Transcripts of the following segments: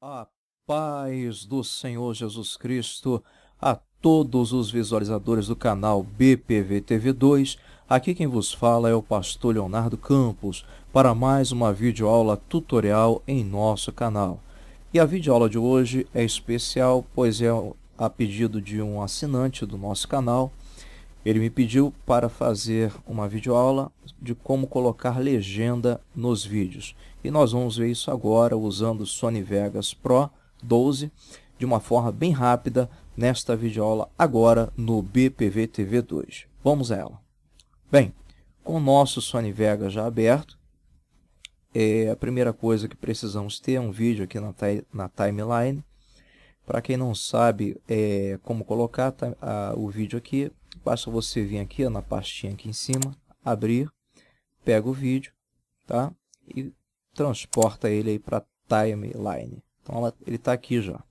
A paz do Senhor Jesus Cristo a todos os visualizadores do canal BPV TV 2. Aqui quem vos fala é o pastor Leonardo Campos para mais uma videoaula tutorial em nosso canal. E a videoaula de hoje é especial, pois é a pedido de um assinante do nosso canal. Ele me pediu para fazer uma videoaula de como colocar legenda nos vídeos. E nós vamos ver isso agora usando o Sony Vegas Pro 12 de uma forma bem rápida nesta videoaula agora no BPV TV 2. Vamos a ela. Bem, com o nosso Sony Vegas já aberto, é a primeira coisa que precisamos ter é um vídeo aqui na, na timeline. Para quem não sabe é, como colocar a, o vídeo aqui, basta você vir aqui ó, na pastinha aqui em cima, abrir, pega o vídeo, tá? E transporta ele aí para timeline. Então ele está aqui já.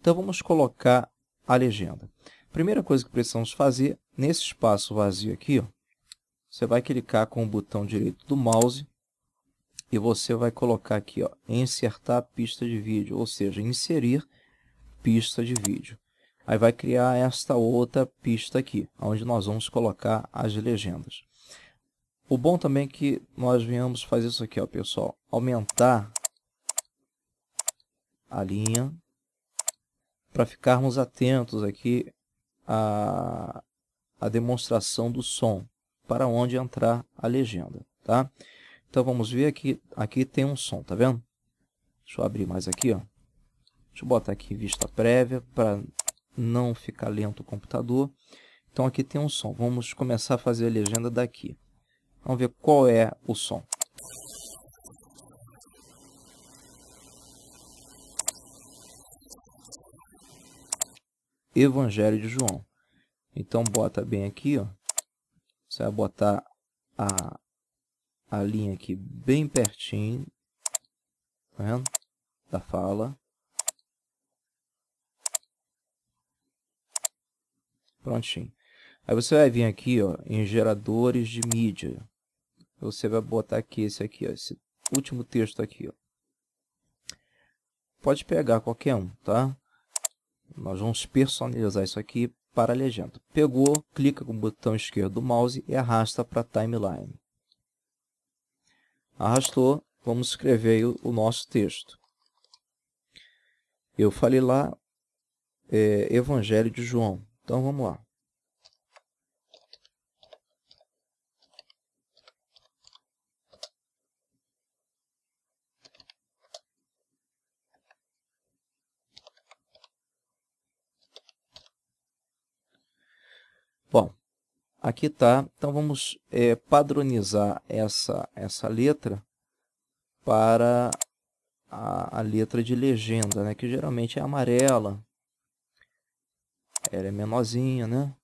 Então vamos colocar a legenda. Primeira coisa que precisamos fazer, nesse espaço vazio aqui, ó, você vai clicar com o botão direito do mouse e você vai colocar aqui, ó, insertar pista de vídeo, ou seja, inserir pista de vídeo. Aí vai criar esta outra pista aqui, onde nós vamos colocar as legendas. O bom também é que nós venhamos fazer isso aqui, ó, pessoal. Aumentar a linha para ficarmos atentos aqui à, à demonstração do som para onde entrar a legenda, tá? Então vamos ver aqui, aqui tem um som, tá vendo? Deixa eu abrir mais aqui, ó. Deixa eu botar aqui vista prévia para não ficar lento o computador. Então aqui tem um som. Vamos começar a fazer a legenda daqui. Vamos ver qual é o som. Evangelho de João. Então bota bem aqui, ó. Você vai botar a, a linha aqui bem pertinho, tá vendo? Da fala. Prontinho. Aí você vai vir aqui, ó, em geradores de mídia você vai botar aqui esse aqui, ó, esse último texto aqui, ó. Pode pegar qualquer um, tá? Nós vamos personalizar isso aqui para a legenda. Pegou, clica com o botão esquerdo do mouse e arrasta para timeline. Arrastou, vamos escrever o, o nosso texto. Eu falei lá, é, Evangelho de João. Então vamos lá. Bom, aqui está. Então, vamos é, padronizar essa, essa letra para a, a, letra de legenda, né? que geralmente é amarela. Ela é menorzinha, né?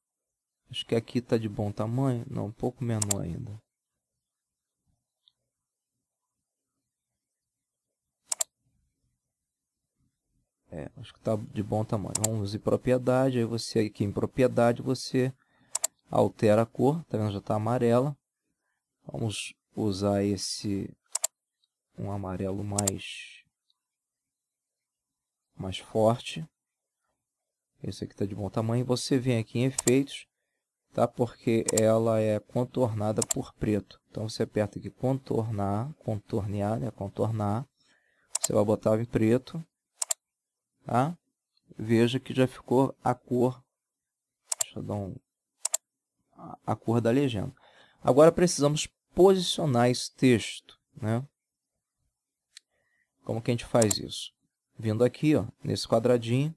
Acho que aqui está de bom tamanho. Não, um pouco menor ainda. É, acho que está de bom tamanho. Vamos em propriedade. Aí você aqui em propriedade você altera a cor, tá vendo? Já está amarela. Vamos usar esse um amarelo mais mais forte. Esse aqui está de bom tamanho. Você vem aqui em efeitos, tá? Porque ela é contornada por preto. Então você aperta aqui contornar, contornear, né? Contornar. Você vai botar em preto, tá? Veja que já ficou a cor. Deixa eu dar um a cor da legenda. Agora precisamos posicionar esse texto, né? Como que a gente faz isso? Vindo aqui, ó, nesse quadradinho,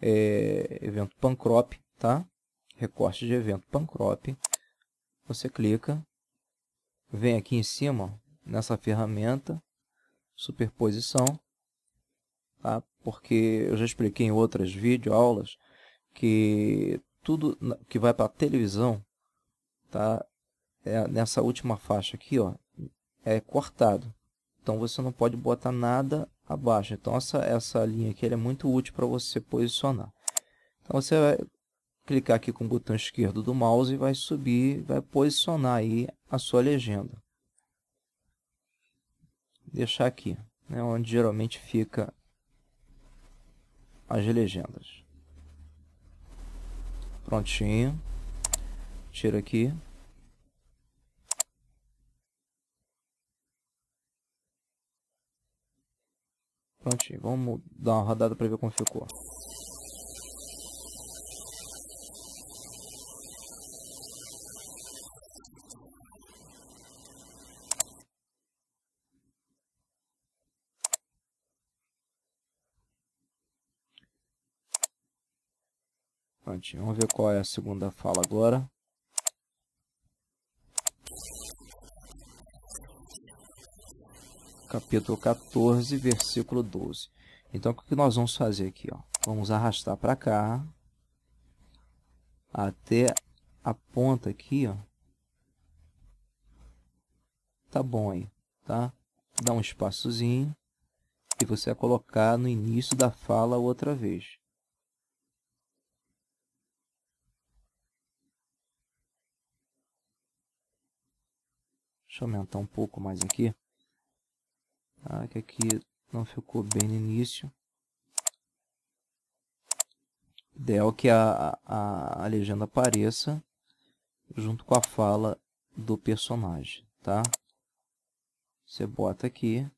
é, evento pancrop, tá? Recorte de evento pancrop. Você clica, vem aqui em cima, ó, nessa ferramenta, superposição, tá? Porque eu já expliquei em outras videoaulas que tudo que vai para televisão, tá? É nessa última faixa aqui, ó, é cortado. Então você não pode botar nada abaixo. Então essa essa linha aqui é muito útil para você posicionar. Então você vai clicar aqui com o botão esquerdo do mouse e vai subir, vai posicionar aí a sua legenda. Deixar aqui, né, onde geralmente fica as legendas. Prontinho. Tira aqui. Prontinho. Vamos dar uma rodada para ver como ficou. Prontinho, vamos ver qual é a segunda fala agora. Capítulo 14, versículo 12. Então, o que nós vamos fazer aqui? Ó? Vamos arrastar para cá, até a ponta aqui, ó. Tá bom aí, tá? Dá um espaçozinho e você vai colocar no início da fala outra vez. Deixa eu aumentar um pouco mais aqui. Tá? Que aqui não ficou bem no início. Ideal que a, a, a legenda apareça junto com a fala do personagem, tá? Você bota aqui.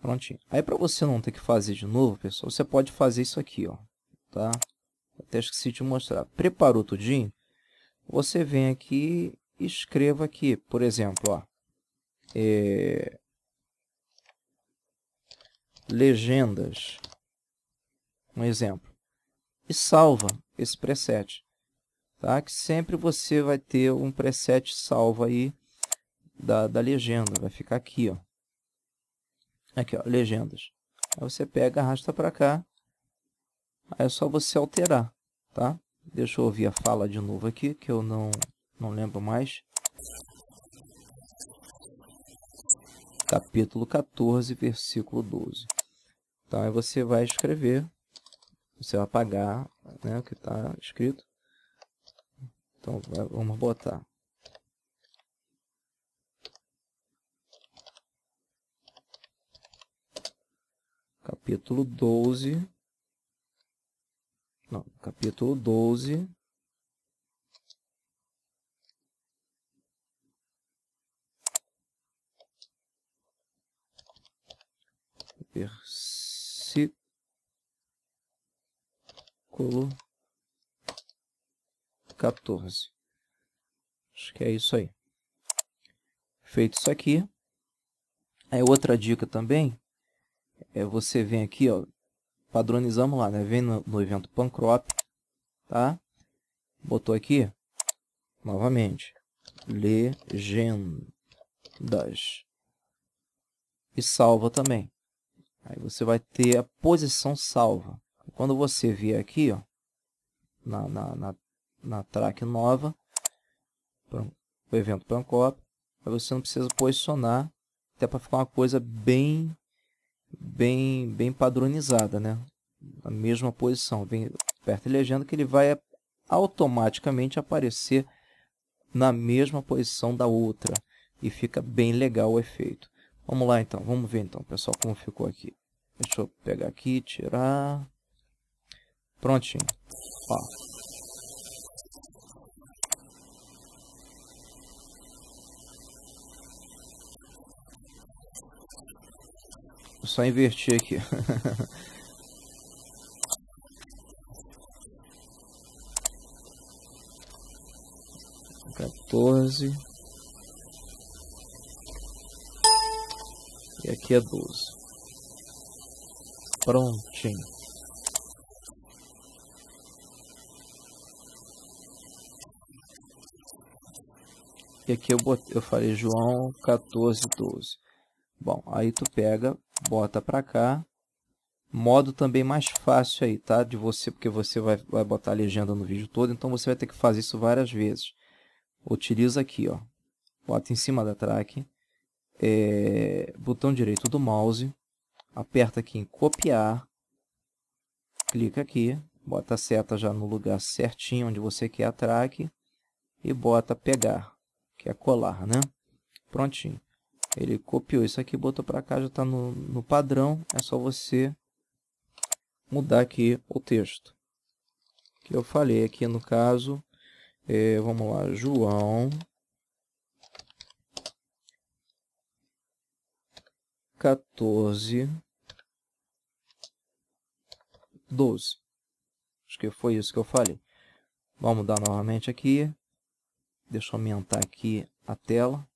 Prontinho. Aí para você não ter que fazer de novo, pessoal, você pode fazer isso aqui, ó, tá? Até esqueci de mostrar. Preparou tudinho? você vem aqui e escreva aqui, por exemplo, ó, é, legendas, um exemplo, e salva esse preset, tá? Que sempre você vai ter um preset salvo aí da, da legenda, vai ficar aqui, ó, aqui, ó, legendas. Aí você pega, arrasta para cá, aí é só você alterar, tá? Deixa eu ouvir a fala de novo aqui, que eu não, não lembro mais. Capítulo 14, versículo 12. Então, aí você vai escrever, você vai apagar né, o que está escrito. Então, vamos botar. Capítulo 12, não, capítulo 12. Versículo 14. Acho que é isso aí. Feito isso aqui. Aí outra dica também é você vem aqui, ó, padronizamos lá, né? Vem no, no evento Pancrop, tá? Botou aqui, novamente, legendas. E salva também. Aí você vai ter a posição salva. Quando você vier aqui, ó, na, na, na, na track nova, o evento Pancrop, você não precisa posicionar, até para ficar uma coisa bem bem, bem padronizada, né? A mesma posição, bem perto de legenda, que ele vai automaticamente aparecer na mesma posição da outra. E fica bem legal o efeito. Vamos lá então, vamos ver então, pessoal, como ficou aqui. Deixa eu pegar aqui, tirar. Prontinho. Ó. só invertir aqui. Quatorze. E aqui é doze. Prontinho. E aqui eu, botei, eu falei João 14, 12. Bom, aí tu pega, bota para cá. Modo também mais fácil aí, tá? De você, porque você vai, vai botar a legenda no vídeo todo, então você vai ter que fazer isso várias vezes. Utiliza aqui, ó. Bota em cima da track. É, botão direito do mouse. Aperta aqui em copiar. Clica aqui. Bota a seta já no lugar certinho onde você quer a track. E bota pegar, que é colar, né? Prontinho. Ele copiou isso aqui, botou para cá, já está no, no padrão. É só você mudar aqui o texto. Que eu falei aqui no caso, é, vamos lá, João 14 12. Acho que foi isso que eu falei. Vamos mudar novamente aqui. Deixa eu aumentar aqui a tela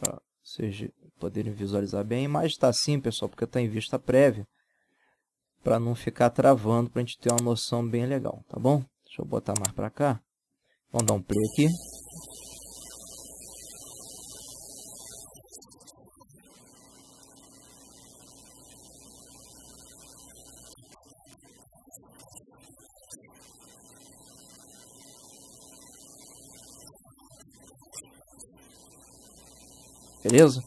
para vocês poderem visualizar bem. Mas está assim, pessoal, porque está em vista prévia para não ficar travando, para a gente ter uma noção bem legal, tá bom? Deixa eu botar mais para cá. Vamos dar um play aqui. Beleza?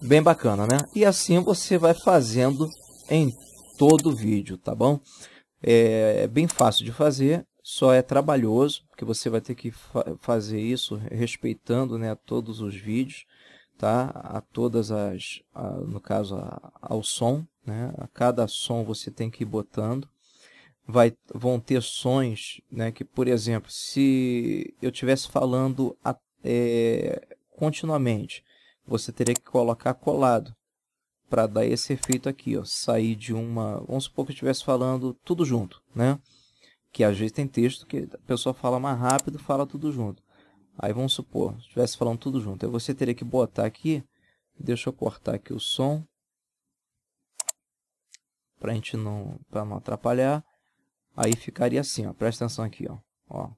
Bem bacana, né? E assim você vai fazendo em todo o vídeo, tá bom? É, é bem fácil de fazer, só é trabalhoso, porque você vai ter que fa fazer isso respeitando né, todos os vídeos, tá? A todas as, a, no caso, a, ao som, né? A cada som você tem que ir botando. Vai, vão ter sons, né? Que, por exemplo, se eu estivesse falando a, é, continuamente, você teria que colocar colado para dar esse efeito aqui, ó, sair de uma, vamos supor que eu estivesse falando tudo junto, né? Que às vezes tem texto que a pessoa fala mais rápido, fala tudo junto. Aí vamos supor, estivesse falando tudo junto, aí você teria que botar aqui, deixa eu cortar aqui o som para gente não, para não atrapalhar. Aí ficaria assim, ó, presta atenção aqui, ó, ó.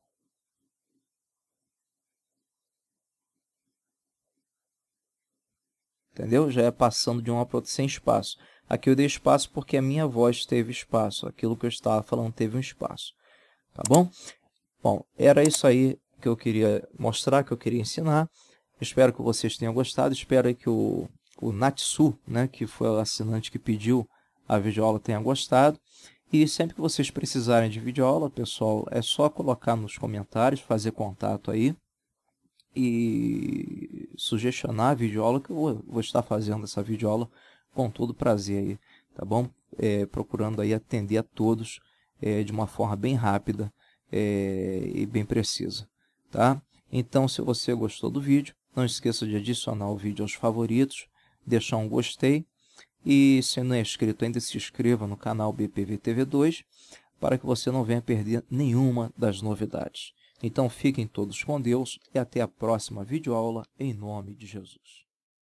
Entendeu? Já é passando de uma para outra sem espaço. Aqui eu dei espaço porque a minha voz teve espaço, aquilo que eu estava falando teve um espaço, tá bom? Bom, era isso aí que eu queria mostrar, que eu queria ensinar. Espero que vocês tenham gostado, espero que o, o Natsu, né, que foi o assinante que pediu a videoaula, tenha gostado. E sempre que vocês precisarem de videoaula, pessoal, é só colocar nos comentários, fazer contato aí e sugestionar a videoaula que eu vou, estar fazendo essa videoaula com todo prazer aí, tá bom? É, procurando aí atender a todos é, de uma forma bem rápida é, e bem precisa, tá? Então, se você gostou do vídeo, não esqueça de adicionar o vídeo aos favoritos, deixar um gostei e se não é inscrito ainda, se inscreva no canal BPV TV 2 para que você não venha perder nenhuma das novidades. Então fiquem todos com Deus e até a próxima videoaula em nome de Jesus.